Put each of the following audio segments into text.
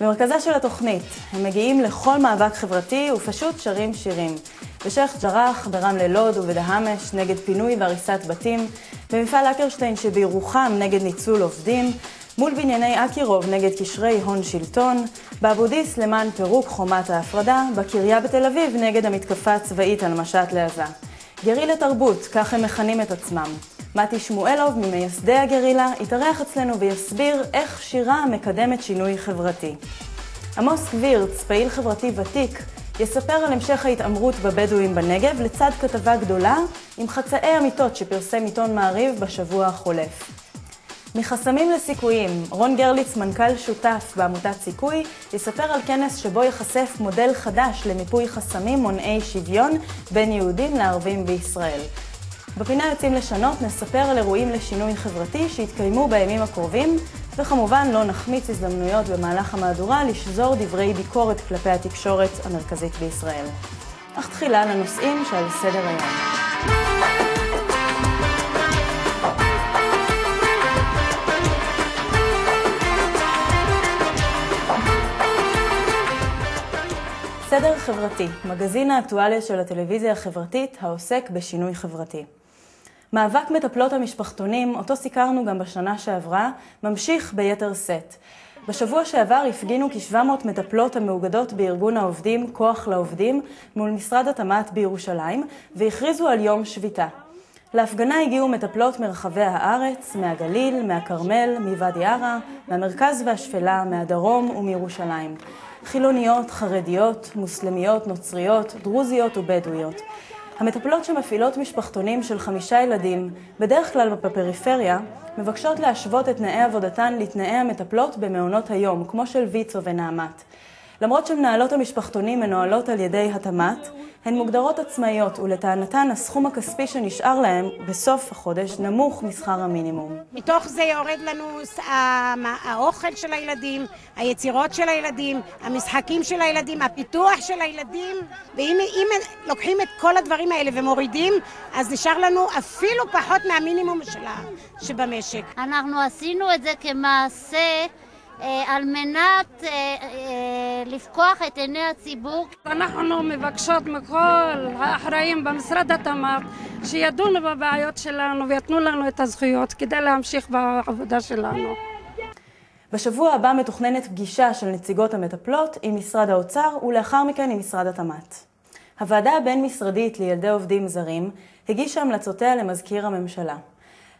במרכזה של התוכנית הם מגיעים לכל מאבק חברתי ופשוט שרים שירים. בשייח' ג'ראח, ברמלה לוד ובדהמש נגד פינוי והריסת בתים, במפעל אקרשטיין שבירוחם נגד ניצול עובדים, מול בנייני אקירוב נגד קשרי הון שלטון, באבודיס למען פירוק חומת ההפרדה, בקריה בתל אביב נגד המתקפה הצבאית על משט לעזה. גרילה תרבות, כך הם מכנים את עצמם. מתי שמואלוב, ממייסדי הגרילה, יתארח אצלנו ויסביר איך שירה מקדמת שינוי חברתי. עמוס גבירץ, פעיל חברתי ותיק, יספר על המשך ההתעמרות בבדואים בנגב לצד כתבה גדולה עם חצאי אמיתות שפרסם עיתון מעריב בשבוע החולף. מחסמים לסיכויים, רון גרליץ, מנכ"ל שותף בעמותת סיכוי, יספר על כנס שבו ייחשף מודל חדש למיפוי חסמים מונעי שוויון בין יהודים לערבים בישראל. בפינה יוצאים לשנות נספר על אירועים לשינוי חברתי שיתקיימו בימים הקרובים, וכמובן לא נחמיץ הזדמנויות במהלך המהדורה לשזור דברי ביקורת כלפי התקשורת המרכזית בישראל. אך תחילה לנושאים שעל סדר היום. סדר חברתי, מגזין האקטואליה של הטלוויזיה החברתית העוסק בשינוי חברתי. מאבק מטפלות המשפחתונים, אותו סיקרנו גם בשנה שעברה, ממשיך ביתר שאת. בשבוע שעבר הפגינו כ-700 מטפלות המאוגדות בארגון העובדים כוח לעובדים מול משרד התמ"ת בירושלים והכריזו על יום שביתה. להפגנה הגיעו מטפלות מרחבי הארץ, מהגליל, מהכרמל, מוואדי ערה, מהמרכז והשפלה, מהדרום ומירושלים. חילוניות, חרדיות, מוסלמיות, נוצריות, דרוזיות ובדואיות. המטפלות שמפעילות משפחתונים של חמישה ילדים, בדרך כלל בפריפריה, מבקשות להשוות את תנאי עבודתן לתנאי המטפלות במעונות היום, כמו של ויצו ונעמת. למרות שמנהלות המשפחתונים מנוהלות על ידי התמ"ת, הן מוגדרות עצמאיות, ולטענתן הסכום הכספי שנשאר להן בסוף החודש נמוך משכר המינימום. מתוך זה יורד לנו האוכל של הילדים, היצירות של הילדים, המשחקים של הילדים, הפיתוח של הילדים, ואם לוקחים את כל הדברים האלה ומורידים, אז נשאר לנו אפילו פחות מהמינימום שלה, שבמשק. אנחנו עשינו את זה כמעשה על מנת אה, אה, לפקוח את עיני הציבור. אנחנו מבקשות מכל האחראים במשרד התמ"ת שידונו בבעיות שלנו ויתנו לנו את הזכויות כדי להמשיך בעבודה שלנו. בשבוע הבא מתוכננת פגישה של נציגות המטפלות עם משרד האוצר ולאחר מכן עם משרד התמ"ת. הוועדה הבין-משרדית לילדי עובדים זרים הגישה המלצותיה למזכיר הממשלה.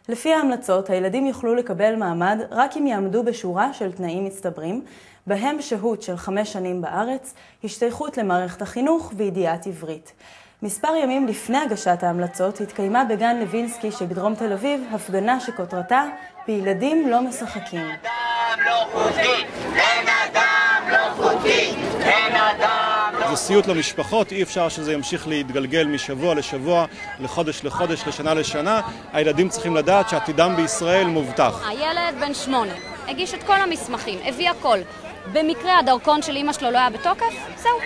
לפי ההמלצות, הילדים יוכלו לקבל מעמד רק אם יעמדו בשורה של תנאים מצטברים, בהם שהות של חמש שנים בארץ, השתייכות למערכת החינוך וידיעת עברית. מספר ימים לפני הגשת ההמלצות התקיימה בגן לוינסקי שבדרום תל אביב הפגנה שכותרתה "בילדים לא משחקים". אדם לא חוקי! אין אדם לא חוקי! אין אדם זה סיוט למשפחות, אי אפשר שזה ימשיך להתגלגל משבוע לשבוע, לחודש לחודש, לשנה לשנה. הילדים צריכים לדעת שעתידם בישראל מובטח. הילד בן שמונה, הגיש את כל המסמכים, הביא הכל. במקרה הדרכון של אימא שלו לא היה בתוקף, זהו.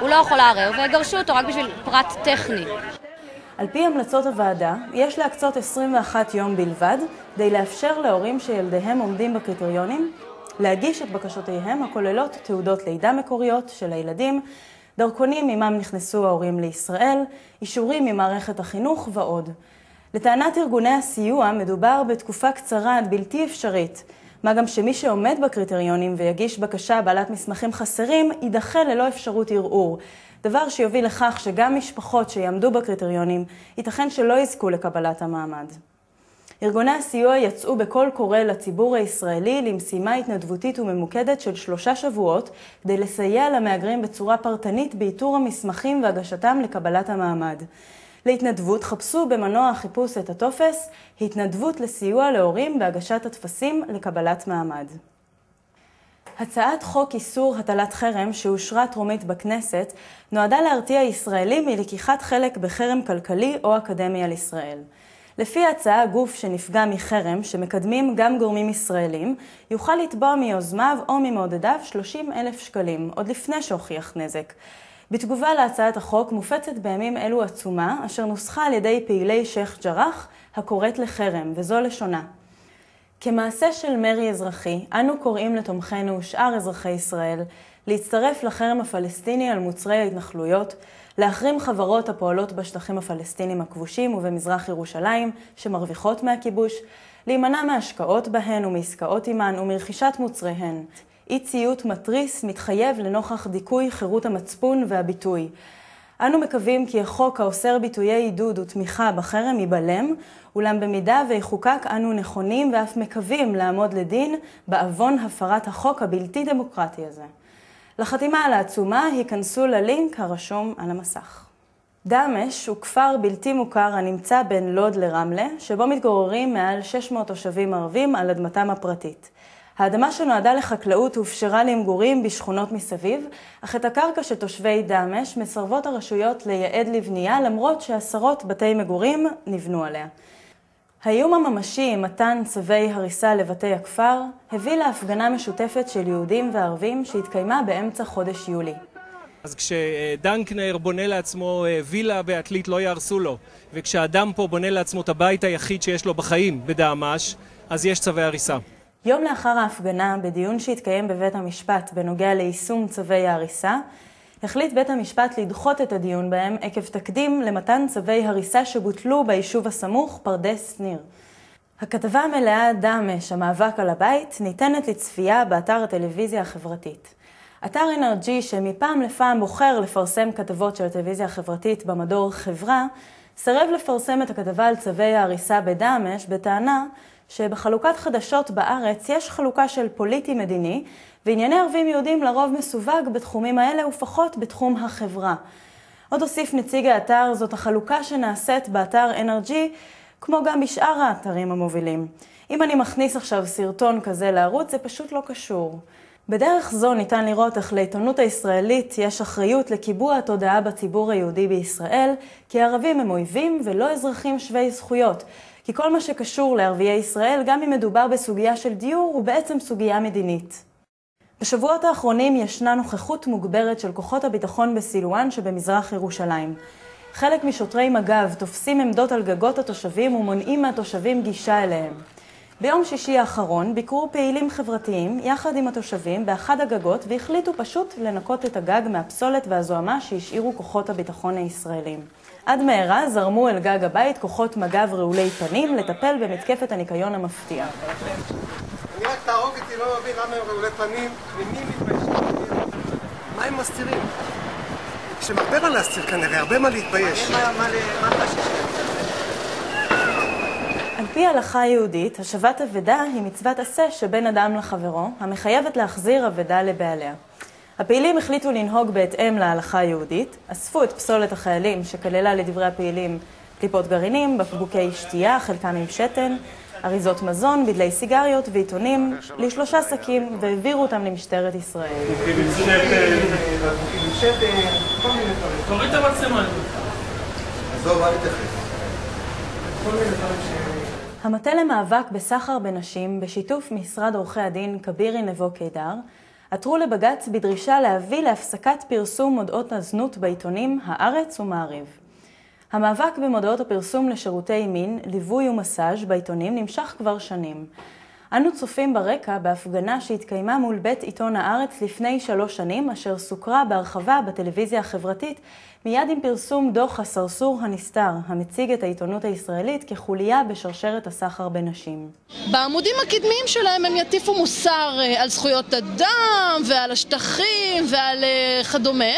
הוא לא יכול לערער, ויגרשו אותו רק בשביל פרט טכני. על פי המלצות הוועדה, יש להקצות 21 יום בלבד, כדי לאפשר להורים שילדיהם עומדים בקריטריונים להגיש את בקשותיהם הכוללות תעודות לידה מקוריות של הילדים, דרכונים ממם נכנסו ההורים לישראל, אישורים ממערכת החינוך ועוד. לטענת ארגוני הסיוע מדובר בתקופה קצרה עד בלתי אפשרית, מה גם שמי שעומד בקריטריונים ויגיש בקשה בעלת מסמכים חסרים, יידחה ללא אפשרות ערעור. דבר שיוביל לכך שגם משפחות שיעמדו בקריטריונים, ייתכן שלא יזכו לקבלת המעמד. ארגוני הסיוע יצאו בקול קורא לציבור הישראלי למשימה התנדבותית וממוקדת של שלושה שבועות כדי לסייע למהגרים בצורה פרטנית באיתור המסמכים והגשתם לקבלת המעמד. להתנדבות חפשו במנוע החיפוש את הטופס התנדבות לסיוע להורים בהגשת הטפסים לקבלת מעמד. הצעת חוק איסור הטלת חרם שאושרה טרומית בכנסת נועדה להרתיע ישראלים מלקיחת חלק בחרם כלכלי או אקדמי על ישראל. לפי ההצעה, גוף שנפגע מחרם, שמקדמים גם גורמים ישראלים, יוכל לתבוע מיוזמיו או ממעודדיו 30 אלף שקלים, עוד לפני שהוכיח נזק. בתגובה להצעת החוק מופצת בימים אלו עצומה, אשר נוסחה על ידי פעילי שייח' ג'ראח, הקוראת לחרם, וזו לשונה. כמעשה של מרי אזרחי, אנו קוראים לתומכינו ושאר אזרחי ישראל להצטרף לחרם הפלסטיני על מוצרי ההתנחלויות, להחרים חברות הפועלות בשטחים הפלסטינים הכבושים ובמזרח ירושלים, שמרוויחות מהכיבוש, להימנע מהשקעות בהן ומעסקאות עימן ומרכישת מוצריהן. אי ציות מתריס מתחייב לנוכח דיכוי חירות המצפון והביטוי. אנו מקווים כי החוק האוסר ביטויי עידוד ותמיכה בחרם ייבלם, אולם במידה ויחוקק אנו נכונים ואף מקווים לעמוד לדין בעוון הפרת החוק הבלתי דמוקרטי הזה. לחתימה על העצומה היכנסו ללינק הרשום על המסך. דהמש הוא כפר בלתי מוכר הנמצא בין לוד לרמלה, שבו מתגוררים מעל 600 תושבים ערבים על אדמתם הפרטית. האדמה שנועדה לחקלאות הופשרה למגורים בשכונות מסביב, אך את הקרקע של תושבי דהמש מסרבות הרשויות לייעד לבנייה למרות שעשרות בתי מגורים נבנו עליה. האיום הממשי עם מתן צווי הריסה לבתי הכפר הביא להפגנה משותפת של יהודים וערבים שהתקיימה באמצע חודש יולי. אז כשדנקנר בונה לעצמו אה, וילה בעתלית לא יהרסו לו, וכשאדם פה בונה לעצמו את הבית היחיד שיש לו בחיים בדהמש, אז יש צווי הריסה. יום לאחר ההפגנה, בדיון שהתקיים בבית המשפט בנוגע ליישום צווי ההריסה, החליט בית המשפט לדחות את הדיון בהם עקב תקדים למתן צווי הריסה שבוטלו ביישוב הסמוך פרדס שניר. הכתבה המלאה דהמש, המאבק על הבית, ניתנת לצפייה באתר הטלוויזיה החברתית. אתר NRG, שמפעם לפעם בוחר לפרסם כתבות של הטלוויזיה החברתית במדור חברה, סירב לפרסם את הכתבה על צווי ההריסה בדהמש בטענה שבחלוקת חדשות בארץ יש חלוקה של פוליטי-מדיני, וענייני ערבים יהודים לרוב מסווג בתחומים האלה ופחות בתחום החברה. עוד הוסיף נציג האתר, זאת החלוקה שנעשית באתר NRG, כמו גם בשאר האתרים המובילים. אם אני מכניס עכשיו סרטון כזה לערוץ, זה פשוט לא קשור. בדרך זו ניתן לראות איך לעיתונות הישראלית יש אחריות לקיבוע התודעה בציבור היהודי בישראל, כי הערבים הם אויבים ולא אזרחים שווי זכויות. כי כל מה שקשור לערביי ישראל, גם אם מדובר בסוגיה של דיור, הוא בעצם סוגיה מדינית. בשבועות האחרונים ישנה נוכחות מוגברת של כוחות הביטחון בסילואן שבמזרח ירושלים. חלק משוטרי מג"ב תופסים עמדות על גגות התושבים ומונעים מהתושבים גישה אליהם. ביום שישי האחרון ביקרו פעילים חברתיים יחד עם התושבים באחד הגגות והחליטו פשוט לנקות את הגג מהפסולת והזוהמה שהשאירו כוחות הביטחון הישראלים. עד מהרה זרמו אל גג הבית כוחות מג"ב רעולי פנים לטפל במתקפת הניקיון המפתיע. אני רק תהרוג אותי, לא מבין למה הם רעולי פנים, ממי מתביישים? מה הם מסתירים? יש להם הרבה מה להסתיר כנראה, הרבה מה להתבייש. על פי ההלכה היהודית, השבת אבדה היא מצוות עשה שבין אדם לחברו, המחייבת להחזיר אבדה לבעליה. הפעילים החליטו לנהוג בהתאם להלכה היהודית, אספו את פסולת החיילים, שכללה לדברי הפעילים קליפות גרעינים, בקבוקי שתייה, חלקם עם שתן, אריזות מזון, בדלי סיגריות ועיתונים, לשלושה שקים, והעבירו אותם למשטרת ישראל. תוריד את המצלמה. עזוב, אל תתייחס. המטה למאבק בסחר בנשים, בשיתוף משרד עורכי הדין כבירי נבו קידר, עתרו לבג"ץ בדרישה להביא להפסקת פרסום מודעות הזנות בעיתונים הארץ ומעריב. המאבק במודעות הפרסום לשירותי מין, ליווי ומסאז' בעיתונים נמשך כבר שנים. אנו צופים ברקע בהפגנה שהתקיימה מול בית עיתון הארץ לפני שלוש שנים, אשר סוקרה בהרחבה בטלוויזיה החברתית, מיד עם פרסום דוח הסרסור הנסתר, המציג את העיתונות הישראלית כחוליה בשרשרת הסחר בנשים. בעמודים הקדמיים שלהם הם יטיפו מוסר אה, על זכויות אדם ועל השטחים ועל אה, כדומה,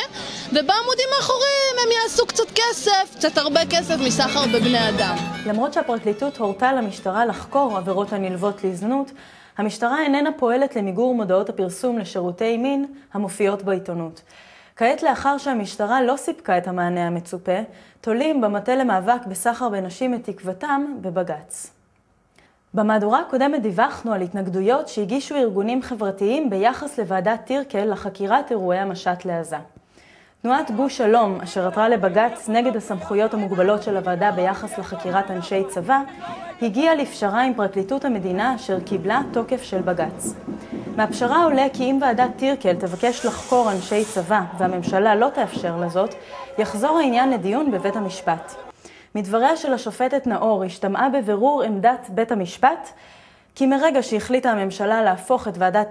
ובעמודים האחוריים הם יעשו קצת כסף, קצת הרבה כסף מסחר בבני אדם. למרות שהפרקליטות הורתה למשטרה לחקור עבירות הנלוות לזנות, המשטרה איננה פועלת למיגור מודעות הפרסום לשירותי מין המופיעות בעיתונות. כעת לאחר שהמשטרה לא סיפקה את המענה המצופה, תולים במטה למאבק בסחר בנשים את תקוותם בבג"ץ. במהדורה הקודמת דיווחנו על התנגדויות שהגישו ארגונים חברתיים ביחס לוועדת טירקל לחקירת אירועי המשט לעזה. תנועת גוש שלום, אשר עתרה לבג"ץ נגד הסמכויות המוגבלות של הוועדה ביחס לחקירת אנשי צבא, הגיעה לפשרה עם פרקליטות המדינה אשר קיבלה תוקף של בג"ץ. מהפשרה עולה כי אם ועדת טירקל תבקש לחקור אנשי צבא והממשלה לא תאפשר לזאת, יחזור העניין לדיון בבית המשפט. מדבריה של השופטת נאור השתמעה בבירור עמדת בית המשפט כי מרגע שהחליטה הממשלה להפוך את ועדת